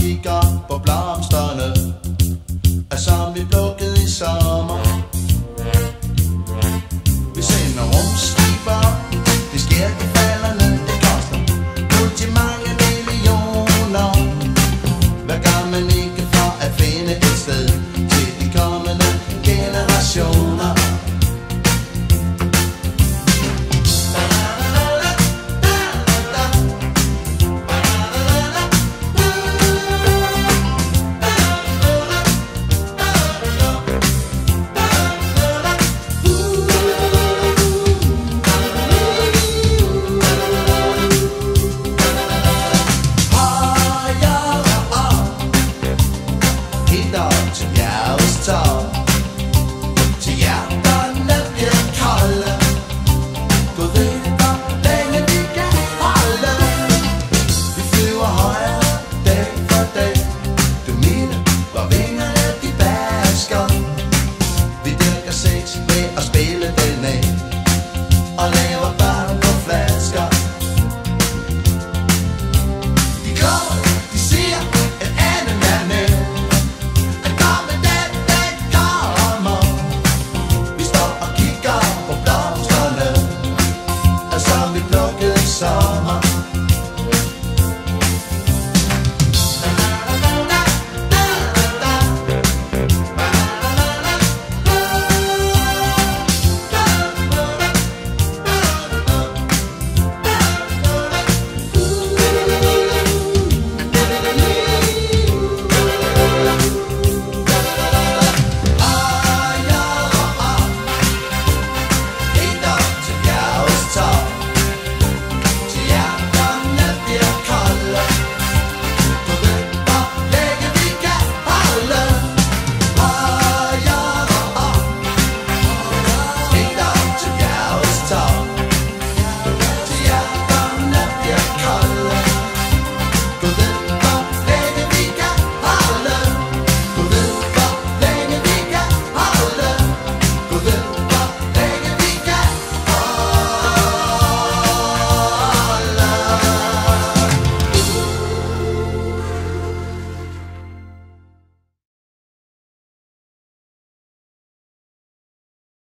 kigger på blomsterne Er som vi plukkede i sommer. Oleo.